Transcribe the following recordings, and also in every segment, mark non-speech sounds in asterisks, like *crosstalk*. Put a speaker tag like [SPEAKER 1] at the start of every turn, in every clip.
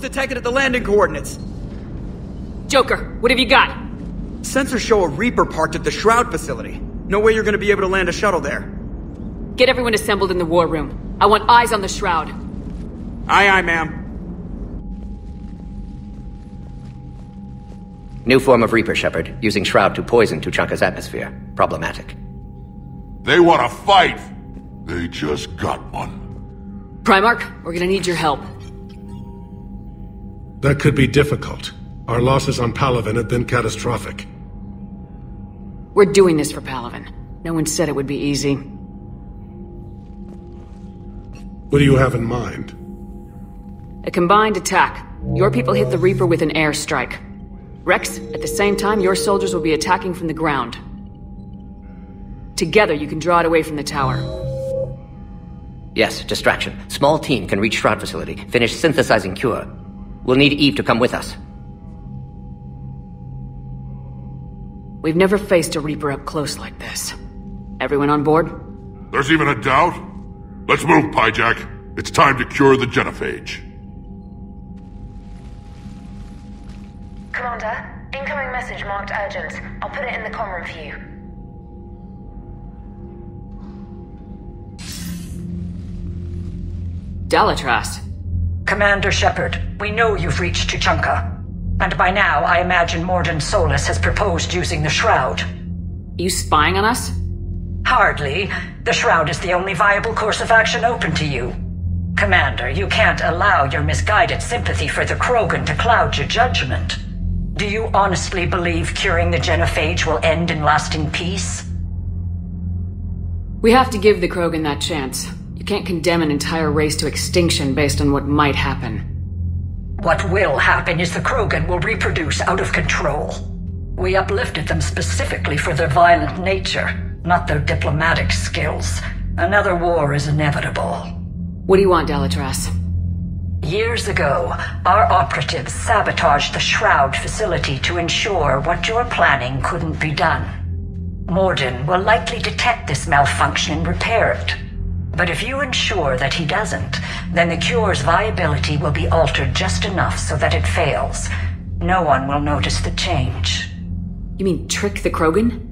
[SPEAKER 1] Hostiles detected at the landing coordinates.
[SPEAKER 2] Joker, what have you got?
[SPEAKER 1] Sensors show a Reaper parked at the Shroud facility. No way you're gonna be able to land a shuttle there.
[SPEAKER 2] Get everyone assembled in the war room. I want eyes on the Shroud.
[SPEAKER 1] Aye, aye, ma'am.
[SPEAKER 3] New form of Reaper, Shepard, using Shroud to poison Tuchanka's atmosphere. Problematic.
[SPEAKER 4] They want to fight! They just got one.
[SPEAKER 2] Primarch, we're gonna need your help.
[SPEAKER 5] That could be difficult. Our losses on Palaven have been catastrophic.
[SPEAKER 2] We're doing this for Palaven. No one said it would be easy.
[SPEAKER 5] What do you have in mind?
[SPEAKER 2] A combined attack. Your people hit the Reaper with an airstrike. Wrex, at the same time, your soldiers will be attacking from the ground. Together, you can draw it away from the tower.
[SPEAKER 3] Yes, distraction. Small team can reach Shroud facility, finish synthesizing cure. We'll need Eve to come with us.
[SPEAKER 2] We've never faced a Reaper up close like this. Everyone on board?
[SPEAKER 4] There's even a doubt? Let's move, Pyjak. It's time to cure the genophage.
[SPEAKER 6] Commander, incoming message marked urgent. I'll put it in the comm room for you.
[SPEAKER 2] Dalatrass.
[SPEAKER 7] Commander Shepard, we know you've reached Tuchanka. And by now, I imagine Mordin Solus has proposed using the Shroud.
[SPEAKER 2] You spying on us?
[SPEAKER 7] Hardly. The Shroud is the only viable course of action open to you. Commander, you can't allow your misguided sympathy for the Krogan to cloud your judgment. Do you honestly believe curing the genophage will end in lasting peace?
[SPEAKER 2] We have to give the Krogan that chance. You can't condemn an entire race to extinction based on what might happen.
[SPEAKER 7] What will happen is the Krogan will reproduce out of control. We uplifted them specifically for their violent nature, not their diplomatic skills. Another war is inevitable.
[SPEAKER 2] What do you want, Dalatrass?
[SPEAKER 7] Years ago, our operatives sabotaged the Shroud facility to ensure what you're planning couldn't be done. Mordin will likely detect this malfunction and repair it. But if you ensure that he doesn't, then the cure's viability will be altered just enough so that it fails. No one will notice the change.
[SPEAKER 2] You mean trick the Krogan?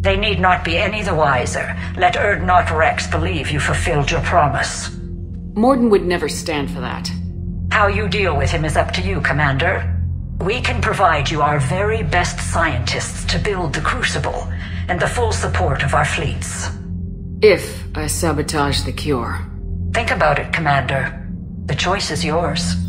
[SPEAKER 7] They need not be any the wiser. Let Urdnot Wrex believe you fulfilled your promise.
[SPEAKER 2] Mordin would never stand for that.
[SPEAKER 7] How you deal with him is up to you, Commander. We can provide you our very best scientists to build the Crucible, and the full support of our fleets.
[SPEAKER 2] If I sabotage the cure.
[SPEAKER 7] Think about it, Commander. The choice is yours.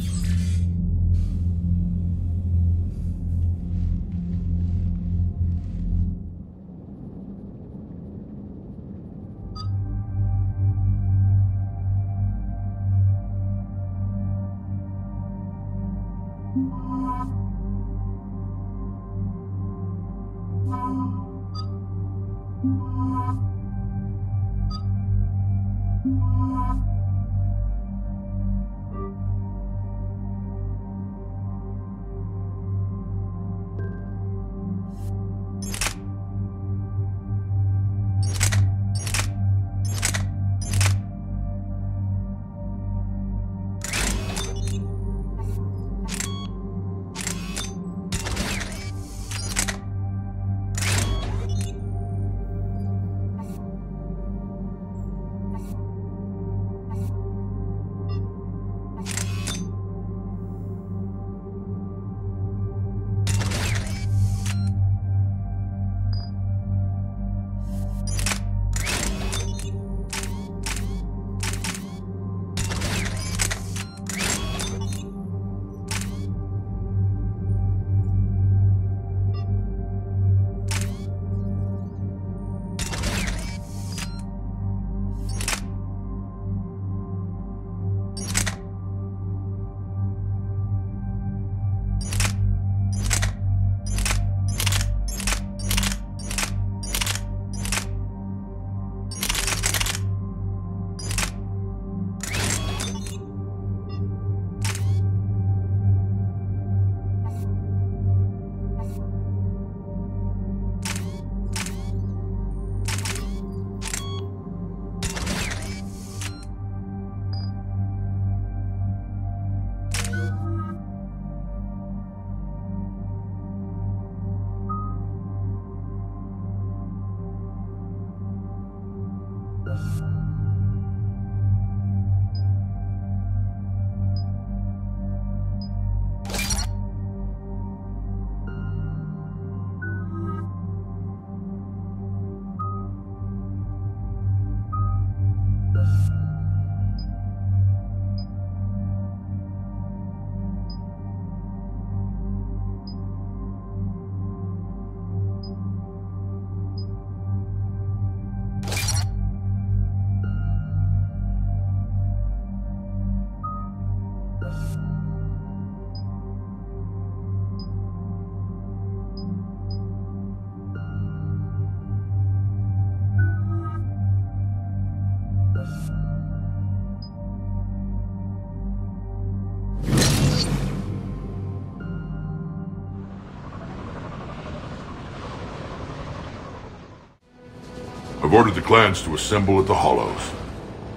[SPEAKER 4] I've ordered the clans to assemble at the Hollows.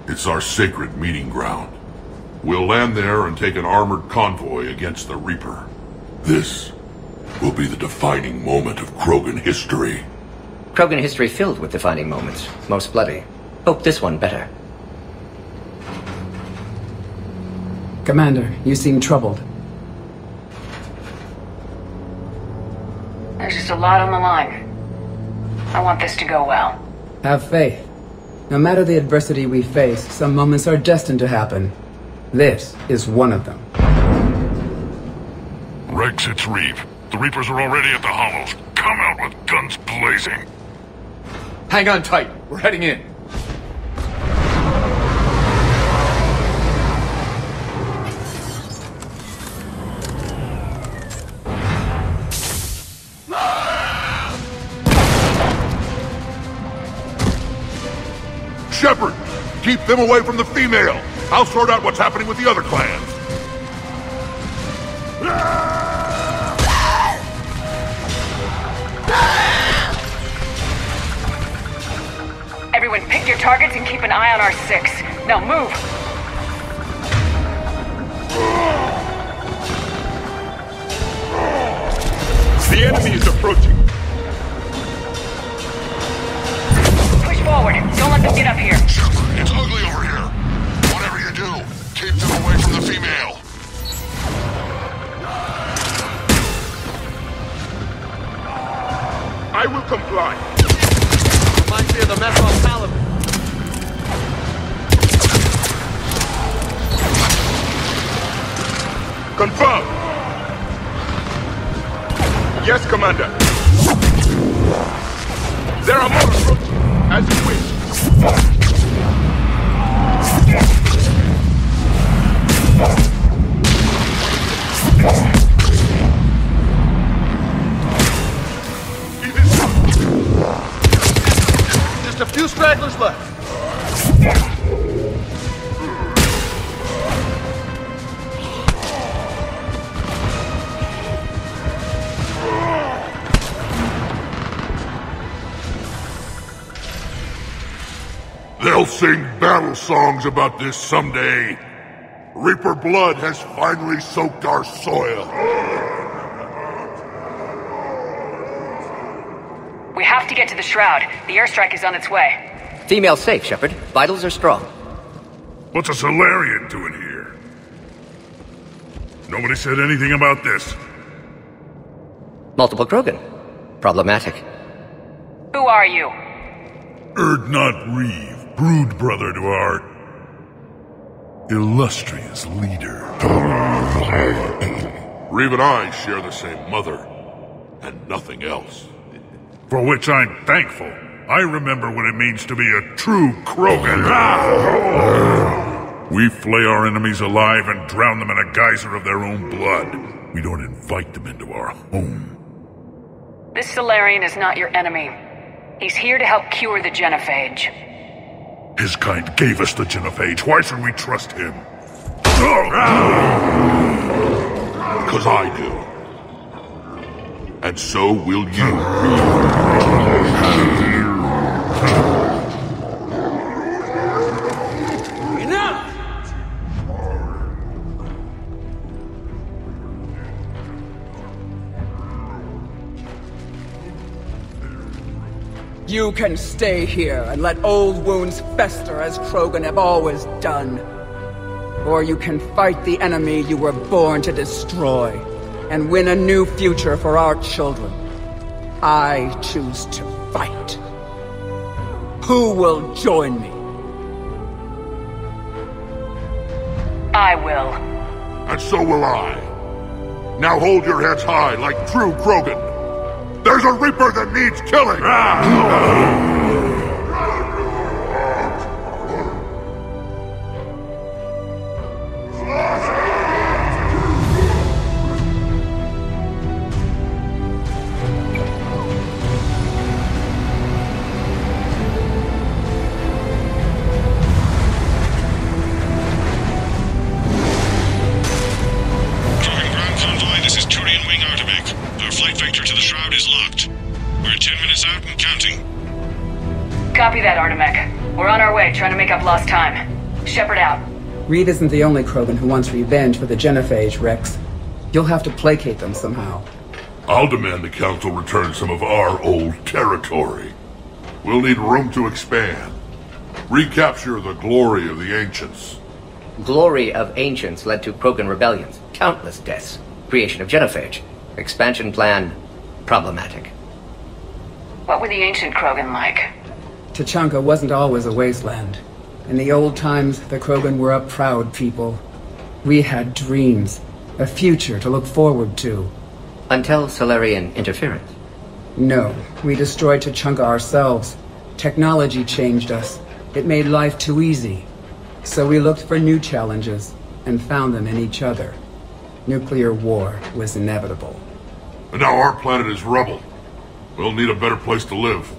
[SPEAKER 4] It's our sacred meeting ground. We'll land there and take an armored convoy against the Reaper. This will be the defining moment of Krogan history.
[SPEAKER 3] Krogan history filled with defining moments, most bloody. Hope this one better.
[SPEAKER 8] Commander, you seem troubled.
[SPEAKER 2] There's just a lot on the line. I want this to go well.
[SPEAKER 8] Have faith. No matter the adversity we face, some moments are destined to happen. This is one of them.
[SPEAKER 4] Wrex, it's Wreav. The Reapers are already at the Hollows. Come out with guns blazing.
[SPEAKER 1] Hang on tight. We're heading in.
[SPEAKER 4] Shepard, keep them away from the female. I'll sort out what's happening with the other clans.
[SPEAKER 2] Everyone pick your targets and keep an eye on our six. Now move!
[SPEAKER 1] The enemy is approaching.
[SPEAKER 2] Forward. Don't let them get up here.
[SPEAKER 4] It's ugly over here. Whatever you do, keep them away from the female.
[SPEAKER 1] I will comply. Reminds me of the mess on Palaven. Confirm. Yes, Commander. There are more approaching, as you wish. Just a few stragglers left.
[SPEAKER 4] They'll sing battle songs about this someday. Reaper blood has finally soaked our soil.
[SPEAKER 2] We have to get to the Shroud. The airstrike is on its way.
[SPEAKER 3] Female safe, Shepard. Vitals are strong.
[SPEAKER 4] What's a Salarian doing here? Nobody said anything about this.
[SPEAKER 3] Multiple Krogan. Problematic.
[SPEAKER 2] Who are you?
[SPEAKER 4] Urdnot Wreav, brood brother to our illustrious leader. *laughs* Wreav and I share the same mother, and nothing else. For which I'm thankful. I remember what it means to be a true Krogan. *laughs* We flay our enemies alive and drown them in a geyser of their own blood. We don't invite them into our home.
[SPEAKER 2] This Salarian is not your enemy. He's here to help cure the genophage.
[SPEAKER 4] His kind gave us the genophage. Why should we trust him? Ah! Because I do. And so will you.
[SPEAKER 8] You can stay here and let old wounds fester as Krogan have always done. Or you can fight the enemy you were born to destroy and win a new future for our children. I choose to fight. Who will join me?
[SPEAKER 2] I will.
[SPEAKER 4] And so will I. Now hold your heads high like true Krogan. There's a Reaper that needs killing!
[SPEAKER 8] Wreav isn't the only Krogan who wants revenge for the Genophage, Wrex. You'll have to placate them somehow.
[SPEAKER 4] I'll demand the Council return some of our old territory. We'll need room to expand. Recapture the glory of the Ancients.
[SPEAKER 3] Glory of Ancients led to Krogan rebellions, countless deaths, creation of Genophage. Expansion plan, problematic.
[SPEAKER 2] What were the ancient Krogan like?
[SPEAKER 8] Tuchanka wasn't always a wasteland. In the old times, the Krogan were a proud people. We had dreams, a future to look forward to.
[SPEAKER 3] Until Salarian interference.
[SPEAKER 8] No, we destroyed Tuchanka ourselves. Technology changed us. It made life too easy. So we looked for new challenges, and found them in each other. Nuclear war was inevitable.
[SPEAKER 4] And now our planet is rubble. We'll need a better place to live.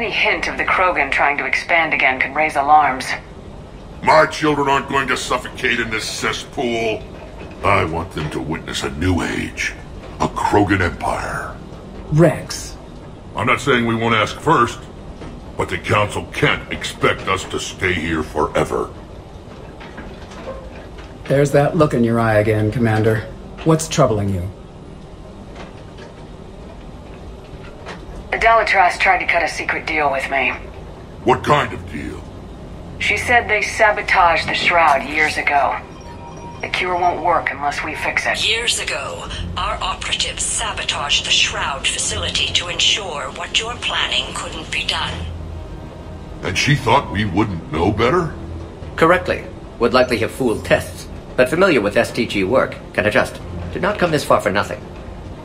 [SPEAKER 2] Any hint of the Krogan trying to expand again could raise alarms.
[SPEAKER 4] My children aren't going to suffocate in this cesspool. I want them to witness a new age. A Krogan Empire.
[SPEAKER 8] Wrex.
[SPEAKER 4] I'm not saying we won't ask first, but the Council can't expect us to stay here forever.
[SPEAKER 8] There's that look in your eye again, Commander. What's troubling you?
[SPEAKER 2] Idolatrass tried to cut a secret deal with me.
[SPEAKER 4] What kind of deal?
[SPEAKER 2] She said they sabotaged the Shroud years ago. The cure won't work unless we fix it.
[SPEAKER 7] Years ago, our operatives sabotaged the Shroud facility to ensure what you're planning couldn't be done.
[SPEAKER 4] And she thought we wouldn't know better?
[SPEAKER 3] Correctly. Would likely have fooled tests, but familiar with STG work, can adjust. Did not come this far for nothing.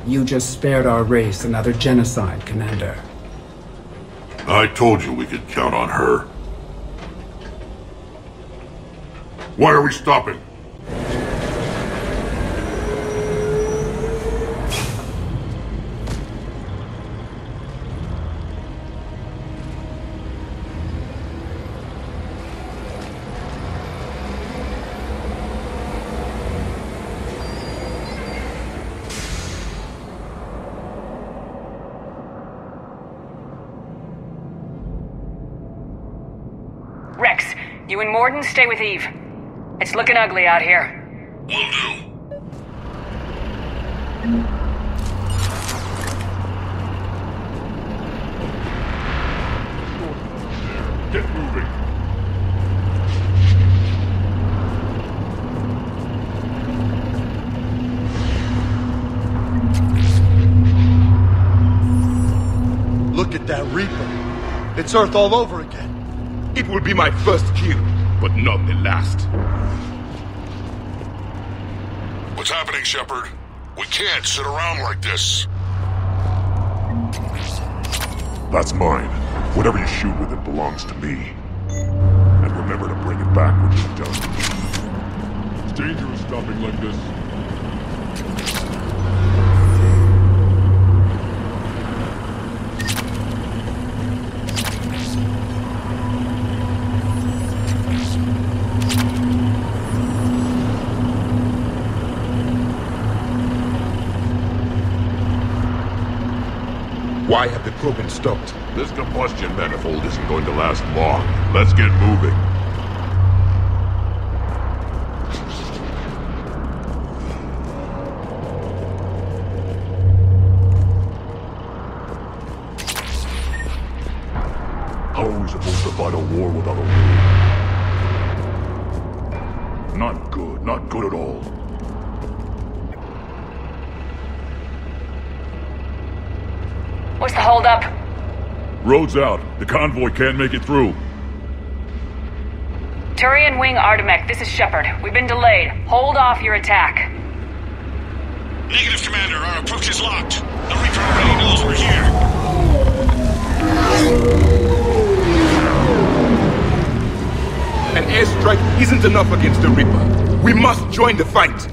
[SPEAKER 8] You just spared our race another genocide, Commander.
[SPEAKER 4] I told you we could count on her. Why are we stopping?
[SPEAKER 2] You and Mordin stay with Eve. It's looking ugly out here.
[SPEAKER 4] Will do. Get moving.
[SPEAKER 9] Look at that Reaper. It's Earth all over again.
[SPEAKER 10] It will be my first kill, but not the last.
[SPEAKER 4] What's happening, Shepard? We can't sit around like this.
[SPEAKER 10] That's mine. Whatever you shoot with it belongs to me. And remember to bring it back when you're done. It's dangerous stopping like this. Why have the Krogan stopped?
[SPEAKER 4] This combustion manifold isn't going to last long. Let's get moving.
[SPEAKER 10] Road's out. The convoy can't make it through.
[SPEAKER 2] Turian Wing Artemek, this is Shepard. We've been delayed. Hold off your attack.
[SPEAKER 11] Negative, Commander. Our approach is locked. The Reaper already knows we're here.
[SPEAKER 10] An airstrike isn't enough against the Reaper. We must join the fight.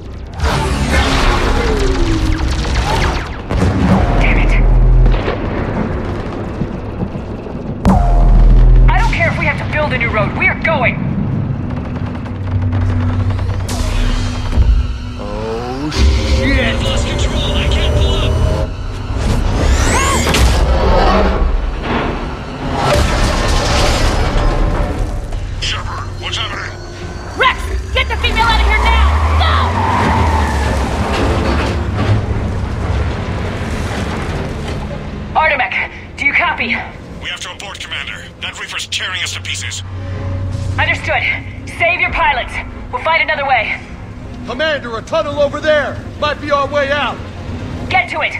[SPEAKER 2] Understood. Save your pilots. We'll find another way.
[SPEAKER 9] Commander, a tunnel over there! Might be our way out!
[SPEAKER 2] Get to it!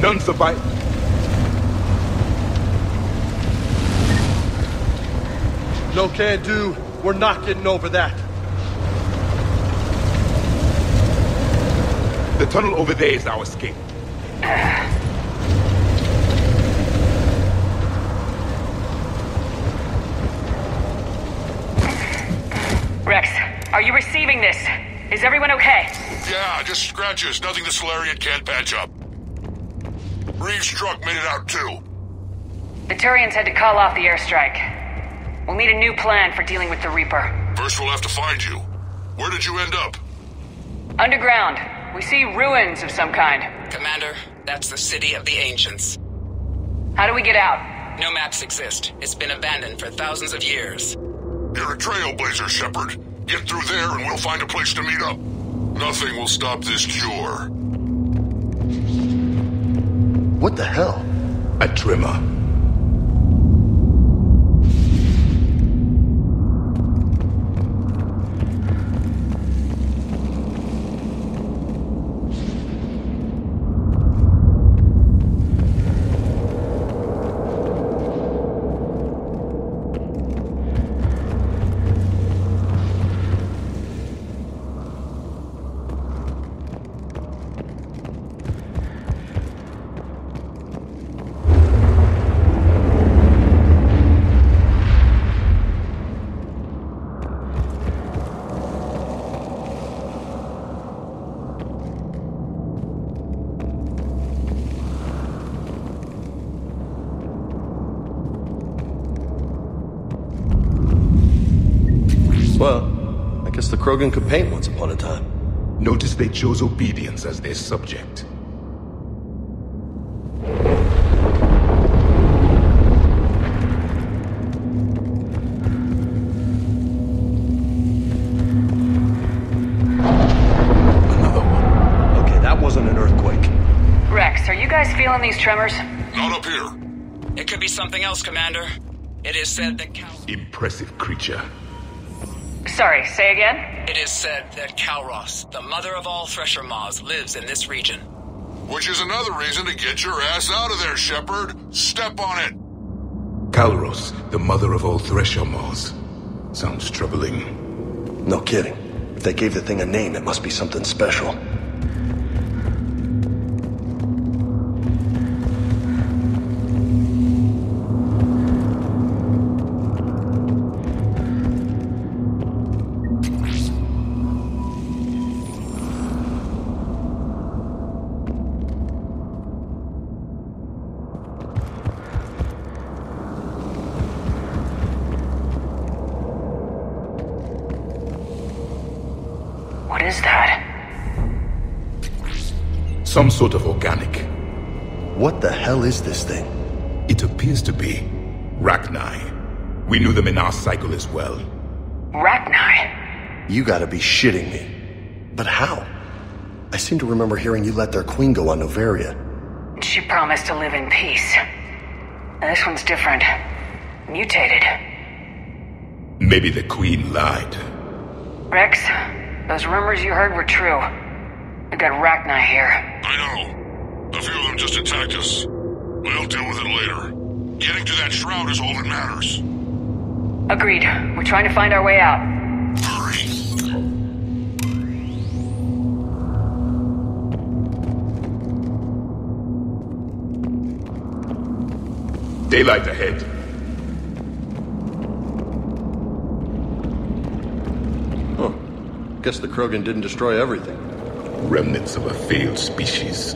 [SPEAKER 12] None survive.
[SPEAKER 9] No can do. We're not getting over that.
[SPEAKER 12] The tunnel over there is our escape. *sighs*
[SPEAKER 2] Wrex, are you receiving this? Is everyone okay?
[SPEAKER 4] Yeah, just scratches. Nothing the Salarian can't patch up. Wreav's truck made it out too.
[SPEAKER 2] The Turians had to call off the airstrike. We'll need a new plan for dealing with the Reaper.
[SPEAKER 4] First, we'll have to find you. Where did you end up?
[SPEAKER 2] Underground. We see ruins of some kind.
[SPEAKER 13] Commander, that's the city of the ancients.
[SPEAKER 2] How do we get out?
[SPEAKER 13] No maps exist. It's been abandoned for thousands of years.
[SPEAKER 4] You're a trailblazer, Shepard. Get through there and we'll find a place to meet up. Nothing will stop this cure.
[SPEAKER 9] What the hell?
[SPEAKER 12] A tremor.
[SPEAKER 9] Well, I guess the Krogan could paint once upon a time.
[SPEAKER 12] Notice they chose obedience as their subject. Another one.
[SPEAKER 9] Okay, that wasn't an earthquake.
[SPEAKER 2] Wrex, are you guys feeling these tremors?
[SPEAKER 4] Not up here.
[SPEAKER 13] It could be something else, Commander. It is said that Cal-
[SPEAKER 12] Impressive creature.
[SPEAKER 2] Sorry, say again?
[SPEAKER 13] It is said that Kalros, the mother of all Thresher Maws, lives in this region.
[SPEAKER 4] Which is another reason to get your ass out of there, Shepard. Step on it.
[SPEAKER 12] Kalros, the mother of all Thresher Maws. Sounds troubling.
[SPEAKER 9] No kidding. If they gave the thing a name, it must be something special.
[SPEAKER 12] Some sort of organic.
[SPEAKER 9] What the hell is this thing?
[SPEAKER 12] It appears to be Rachni. We knew them in our cycle as well.
[SPEAKER 2] Rachni?
[SPEAKER 9] You gotta be shitting me. But how? I seem to remember hearing you let their queen go on Noveria.
[SPEAKER 2] She promised to live in peace. This one's different. Mutated.
[SPEAKER 12] Maybe the Queen lied.
[SPEAKER 2] Wrex, those rumors you heard were true. We got Rachni here.
[SPEAKER 4] I know. A few of them just attacked us. We'll deal with it later. Getting to that shroud is all that matters.
[SPEAKER 2] Agreed. We're trying to find our way out.
[SPEAKER 12] Daylight ahead.
[SPEAKER 9] Huh. Guess the Krogan didn't destroy everything.
[SPEAKER 12] Remnants of a failed species.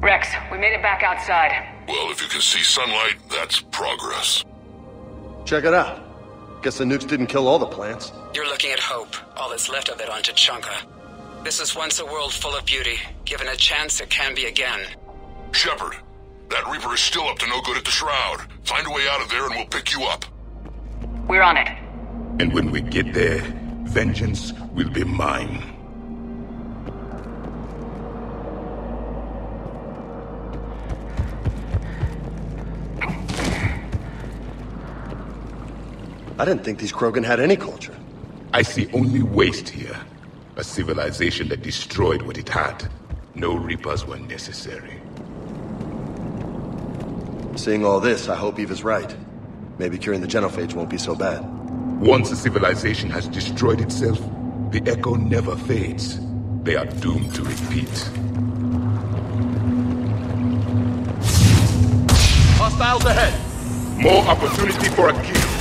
[SPEAKER 2] Wrex, we made it back outside.
[SPEAKER 4] Well, if you can see sunlight, that's progress.
[SPEAKER 9] Check it out. Guess the nukes didn't kill all the plants.
[SPEAKER 13] You're looking at hope, all that's left of it on Tuchanka. This was once a world full of beauty. Given a chance, it can be again.
[SPEAKER 4] Shepard, that Reaper is still up to no good at the Shroud. Find a way out of there and we'll pick you up.
[SPEAKER 2] We're on it.
[SPEAKER 12] And when we get there, vengeance will be mine.
[SPEAKER 9] I didn't think these Krogan had any culture.
[SPEAKER 12] I see only waste here. A civilization that destroyed what it had. No Reapers were necessary.
[SPEAKER 9] Seeing all this, I hope Eva's right. Maybe curing the genophage won't be so bad.
[SPEAKER 12] Once a civilization has destroyed itself, the echo never fades. They are doomed to repeat.
[SPEAKER 14] Hostiles ahead!
[SPEAKER 12] More opportunity for a kill.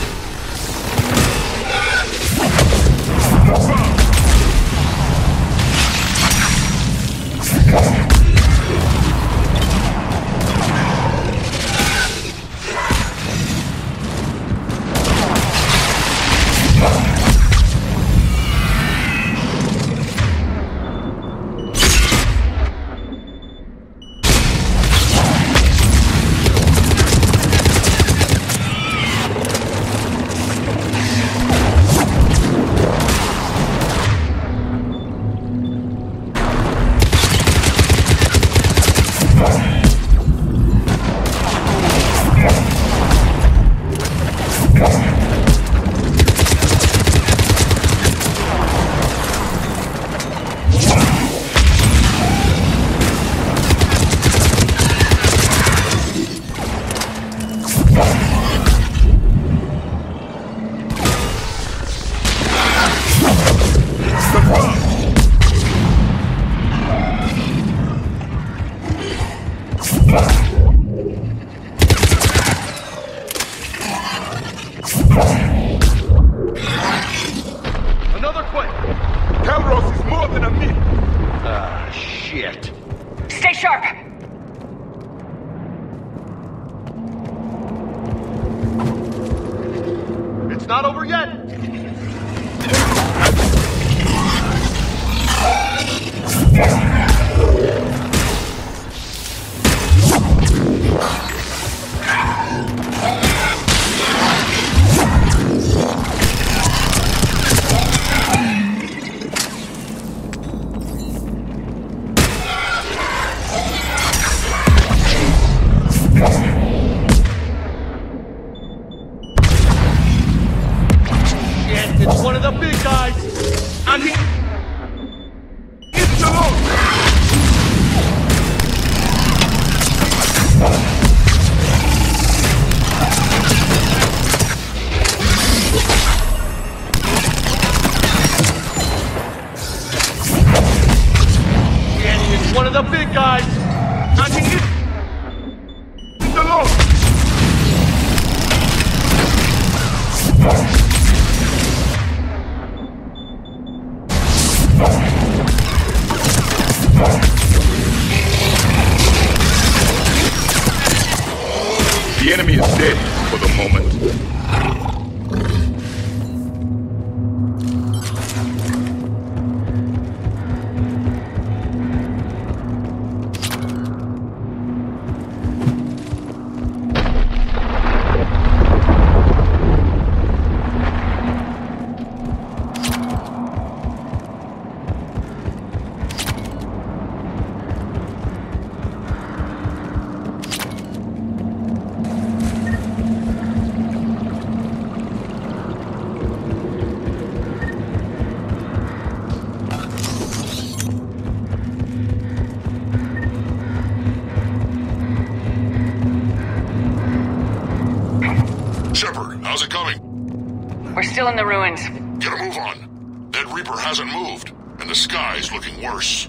[SPEAKER 2] Still in the ruins.
[SPEAKER 4] Get a move on. That Reaper hasn't moved, and the sky's looking worse.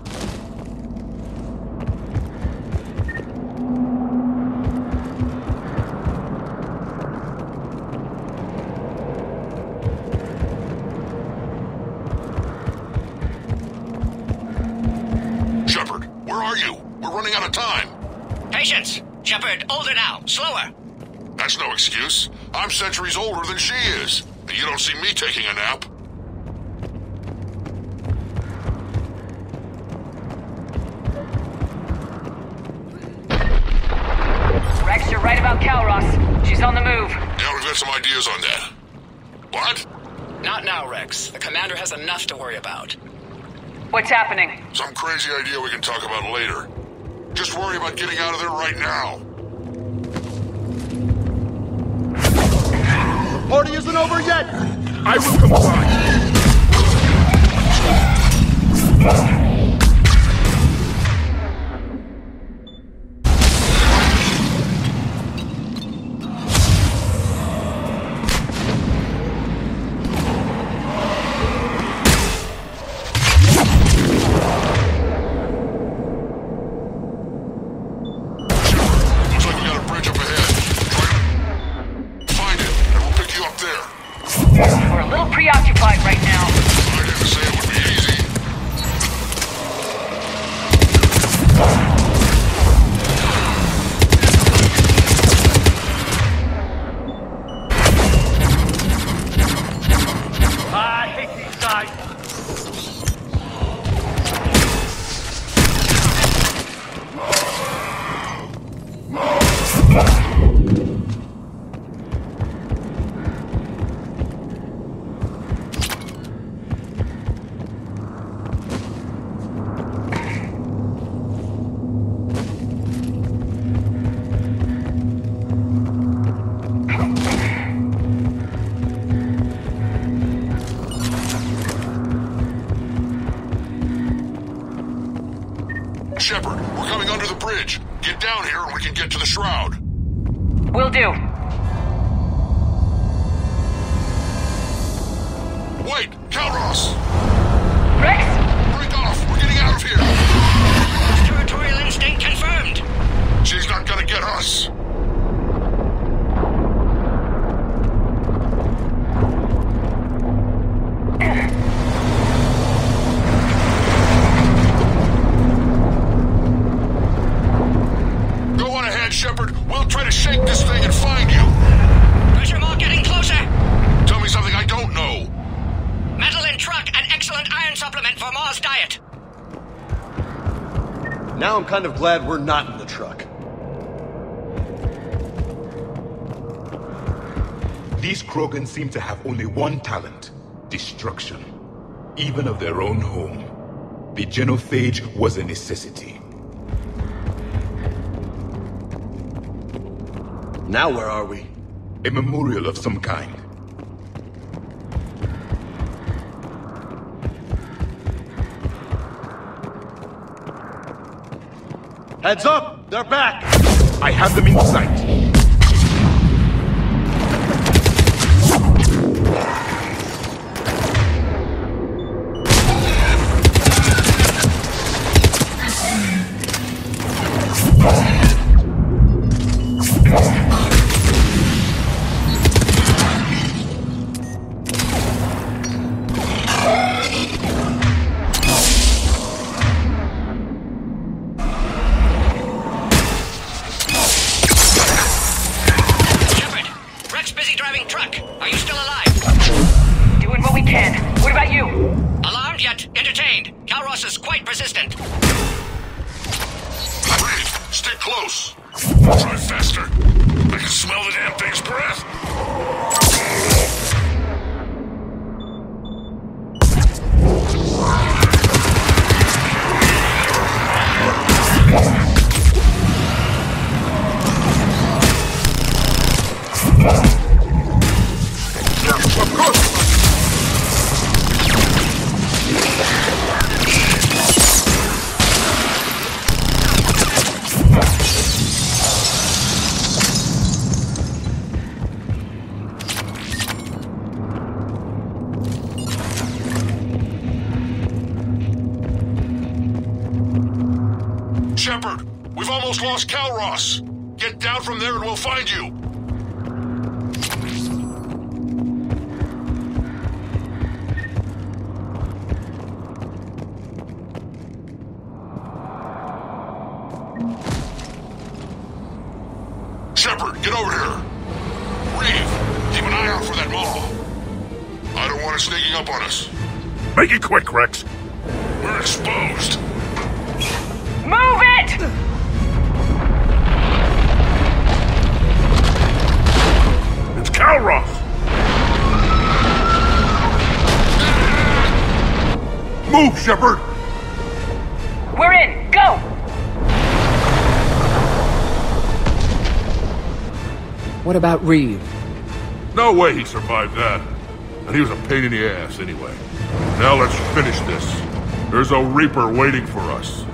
[SPEAKER 4] Shepard, where are you? We're running out of time.
[SPEAKER 3] Patience! Shepard, older now, slower!
[SPEAKER 4] That's no excuse. I'm centuries older than she is you don't see me taking a nap.
[SPEAKER 2] Wrex, you're right about Kalros. She's on the move.
[SPEAKER 4] Yeah, we've got some ideas on that.
[SPEAKER 15] What?
[SPEAKER 2] Not now, Wrex. The commander has enough to worry about.
[SPEAKER 16] What's happening?
[SPEAKER 10] Some crazy idea we can talk about later. Just worry about getting out of there right now.
[SPEAKER 4] Party isn't over yet! I will comply!
[SPEAKER 16] now
[SPEAKER 9] I'm kind of glad we're not in the truck.
[SPEAKER 12] These Krogan seem to have only one talent. Destruction. Even of their own home. The genophage was a necessity.
[SPEAKER 9] Now where are we?
[SPEAKER 12] A memorial of some kind.
[SPEAKER 9] Heads up! They're back!
[SPEAKER 12] I have them in sight.
[SPEAKER 10] close. Drive faster. I can smell the damn thing's breath.
[SPEAKER 8] What about Wreav?
[SPEAKER 4] No way he survived that. And he was a pain in the ass anyway. Now let's finish this. There's a Reaper waiting for us.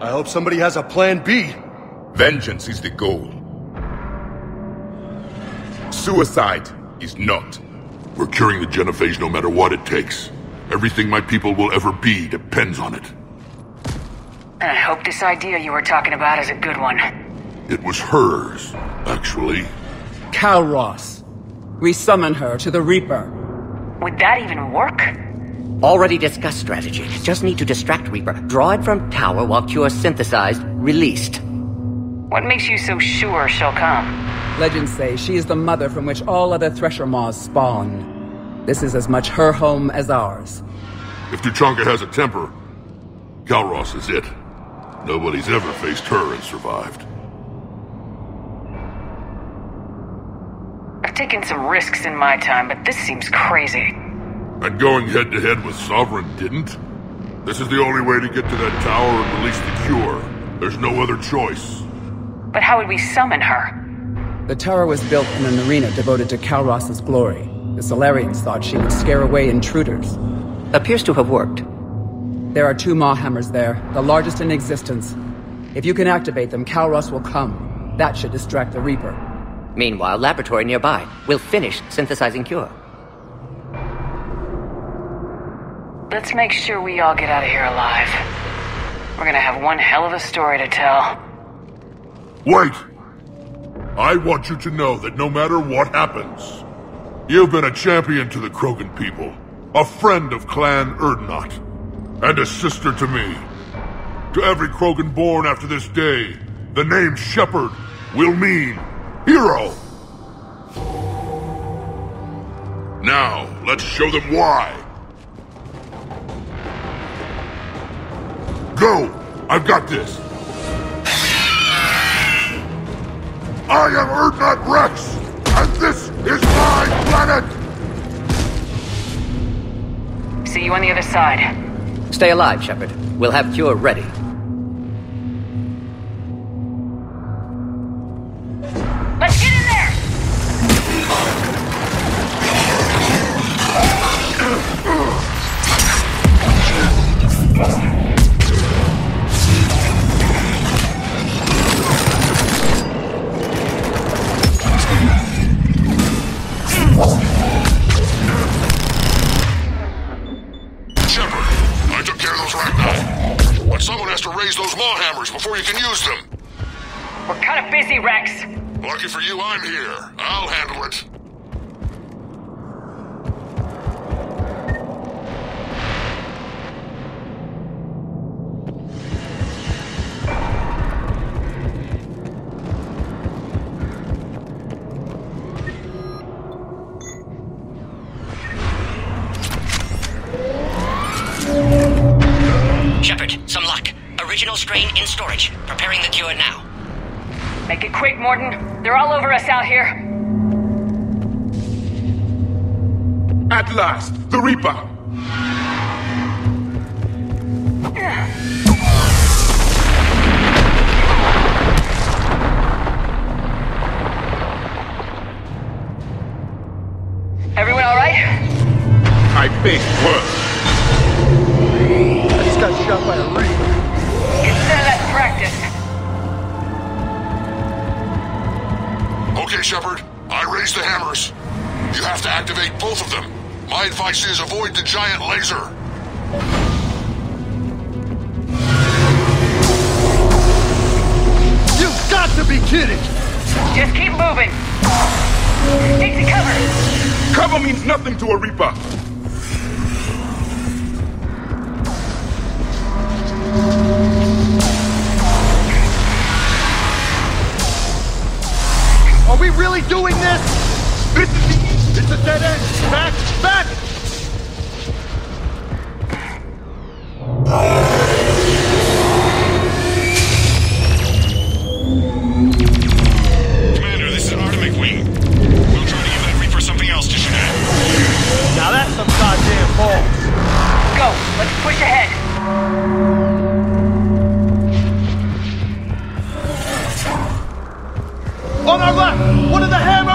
[SPEAKER 9] I hope somebody has a plan B.
[SPEAKER 12] Vengeance is the goal. Suicide is not.
[SPEAKER 4] We're curing the genophage no matter what it takes. Everything my people will ever be depends on it.
[SPEAKER 2] I hope this idea you were talking about is a good one.
[SPEAKER 4] It was hers, actually.
[SPEAKER 8] Kalros. We summon her to the Reaper.
[SPEAKER 2] Would that even work?
[SPEAKER 3] Already discussed strategy. Just need to distract Reaper. Draw it from tower while Cure synthesized, released.
[SPEAKER 2] What makes you so sure she'll come?
[SPEAKER 8] Legends say she is the mother from which all other Thresher Maws spawn. This is as much her home as ours.
[SPEAKER 4] If Tuchanka has a temper, Kalros is it. Nobody's ever faced her and survived.
[SPEAKER 2] I've taken some risks in my time, but this seems crazy.
[SPEAKER 4] And going head-to-head -head with Sovereign didn't? This is the only way to get to that tower and release the cure. There's no other choice.
[SPEAKER 2] But how would we summon her?
[SPEAKER 8] The tower was built in an arena devoted to Kalros's glory. The Salarians thought she would scare away intruders.
[SPEAKER 3] Appears to have worked.
[SPEAKER 8] There are two Maw hammers there, the largest in existence. If you can activate them, Kalros will come. That should distract the Reaper.
[SPEAKER 3] Meanwhile, laboratory nearby. We'll finish synthesizing Cure.
[SPEAKER 2] Let's make sure we all get out of here alive. We're gonna have one hell of a story to tell.
[SPEAKER 4] Wait! I want you to know that no matter what happens, you've been a champion to the Krogan people, a friend of Clan Urdnot, and a sister to me. To every Krogan born after this day, the name Shepard will mean hero. Now, let's show them why. Go! I've got this! I am Urdnot Wrex, and this is my planet!
[SPEAKER 2] See you on the other side.
[SPEAKER 3] Stay alive, Shepard. We'll have Cure ready.
[SPEAKER 4] Raise those maw hammers before you can use them.
[SPEAKER 2] We're kind of busy, Wrex.
[SPEAKER 4] Lucky for you, I'm here. I'll handle it.
[SPEAKER 12] Last, the Reaper!
[SPEAKER 14] A Reaper. Are we really doing this? This is the... It's a dead end! Back! Back!
[SPEAKER 4] goals.
[SPEAKER 17] Go, let's push ahead. On our left! One of the
[SPEAKER 3] hammers!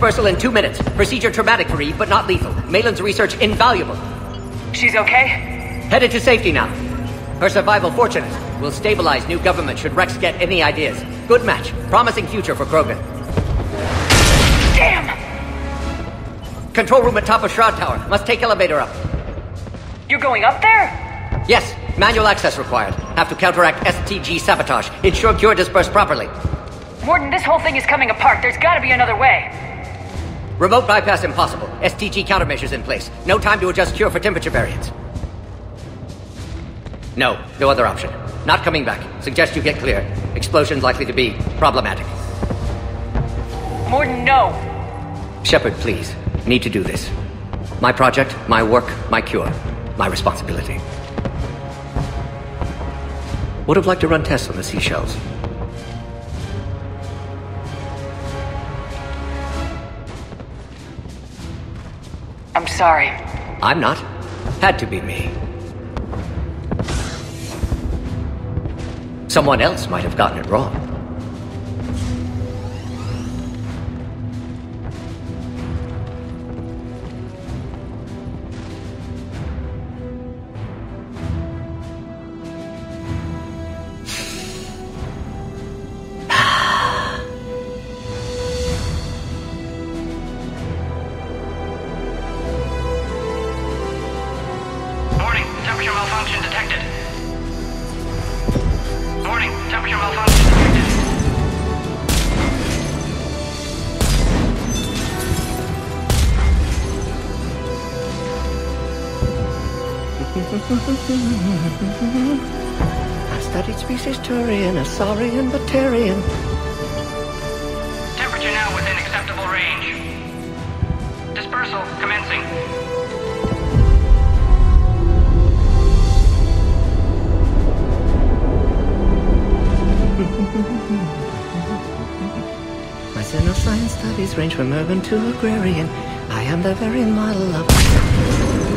[SPEAKER 3] Dispersal in two minutes. Procedure traumatic for Eve, but not lethal. Maelon's research invaluable.
[SPEAKER 2] She's okay?
[SPEAKER 3] Headed to safety now. Her survival fortunate. Will stabilize new government should Wrex get any ideas. Good match. Promising future for Krogan.
[SPEAKER 2] Damn!
[SPEAKER 3] Control room at top of Shroud Tower. Must take elevator up.
[SPEAKER 2] You're going up there?
[SPEAKER 3] Yes, manual access required. Have to counteract STG sabotage. Ensure cure dispersed properly.
[SPEAKER 2] Mordin, this whole thing is coming apart. There's gotta be another way.
[SPEAKER 3] Remote bypass impossible. STG countermeasures in place. No time to adjust cure for temperature variance. No, no other option. Not coming back. Suggest you get clear. Explosion's likely to be problematic.
[SPEAKER 2] Mordin, no.
[SPEAKER 3] Shepard, please. Need to do this. My project, my work, my cure. My responsibility. Would have liked to run tests on the seashells.
[SPEAKER 2] I'm sorry.
[SPEAKER 3] I'm not. Had to be me. Someone else might have gotten it wrong. Species Turian, Asari and, Batarian.
[SPEAKER 17] Temperature now within acceptable range. Dispersal commencing. *laughs*
[SPEAKER 3] My xenoscience studies range from urban to agrarian. I am the very model of.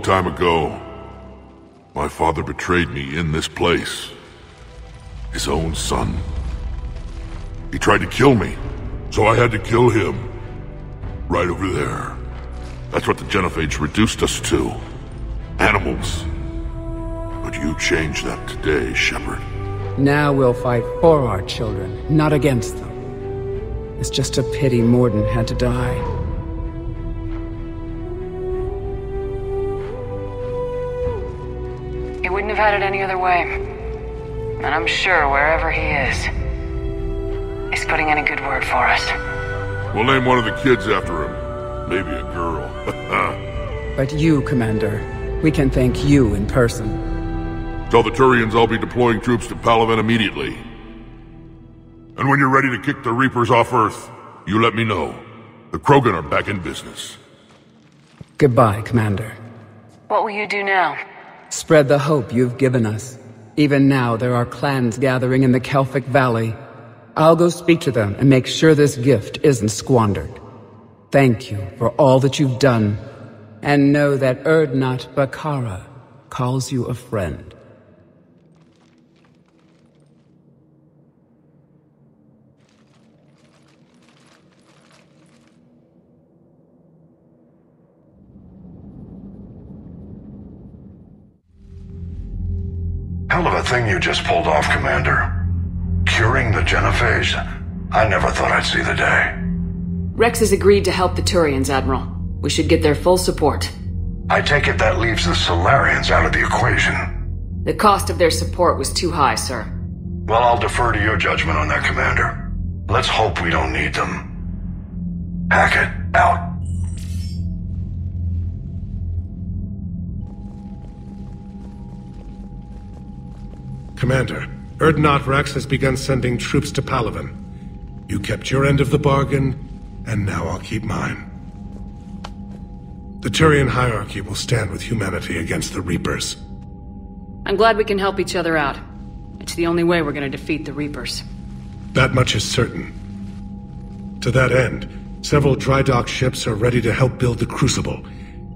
[SPEAKER 4] Long time ago, my father betrayed me in this place. His own son. He tried to kill me, so I had to kill him. Right over there. That's what the Genophage reduced us to. Animals. But you changed that today, Shepard.
[SPEAKER 8] Now we'll fight for our children, not against them. It's just a pity Mordin had to die.
[SPEAKER 2] Had it any other way. And I'm sure wherever he is, he's putting in a good word for us.
[SPEAKER 4] We'll name one of the kids after him. Maybe a girl. *laughs*
[SPEAKER 8] but you, Commander, we can thank you in person.
[SPEAKER 4] Tell the Turians I'll be deploying troops to Palaven immediately. And when you're ready to kick the Reapers off Earth, you let me know. The Krogan are back in business.
[SPEAKER 8] Goodbye, Commander.
[SPEAKER 2] What will you do now?
[SPEAKER 8] Spread the hope you've given us. Even now, there are clans gathering in the Kelphic Valley. I'll go speak to them and make sure this gift isn't squandered. Thank you for all that you've done, and know that Urdnot Bakara calls you a friend.
[SPEAKER 18] Hell of a thing you just pulled off, Commander. Curing the genophage? I never thought I'd see the day.
[SPEAKER 2] Wrex has agreed to help the Turians, Admiral. We should get their full support.
[SPEAKER 18] I take it that leaves the Salarians out of the equation.
[SPEAKER 2] The cost of their support was too high, sir.
[SPEAKER 18] Well, I'll defer to your judgment on that, Commander. Let's hope we don't need them. Hackett, out.
[SPEAKER 5] Commander, Urdnot Wrex has begun sending troops to Palaven. You kept your end of the bargain, and now I'll keep mine. The Turian hierarchy will stand with humanity against the Reapers.
[SPEAKER 2] I'm glad we can help each other out. It's the only way we're gonna defeat the Reapers.
[SPEAKER 5] That much is certain. To that end, several dry dock ships are ready to help build the Crucible.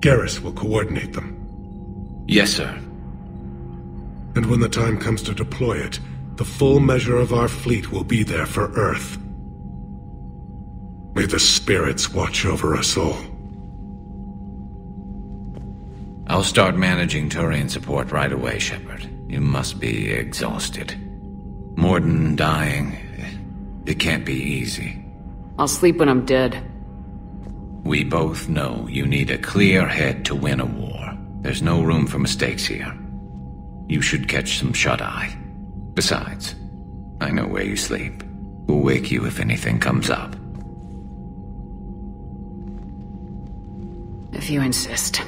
[SPEAKER 5] Garrus will coordinate them.
[SPEAKER 19] Yes, sir.
[SPEAKER 5] And when the time comes to deploy it, the full measure of our fleet will be there for Earth. May the spirits watch over us all.
[SPEAKER 19] I'll start managing Turian support right away, Shepard. You must be exhausted. Mordin dying. It can't be easy.
[SPEAKER 2] I'll sleep when I'm dead.
[SPEAKER 19] We both know you need a clear head to win a war. There's no room for mistakes here. You should catch some shut-eye. Besides, I know where you sleep. We'll wake you if anything comes up.
[SPEAKER 2] If you insist.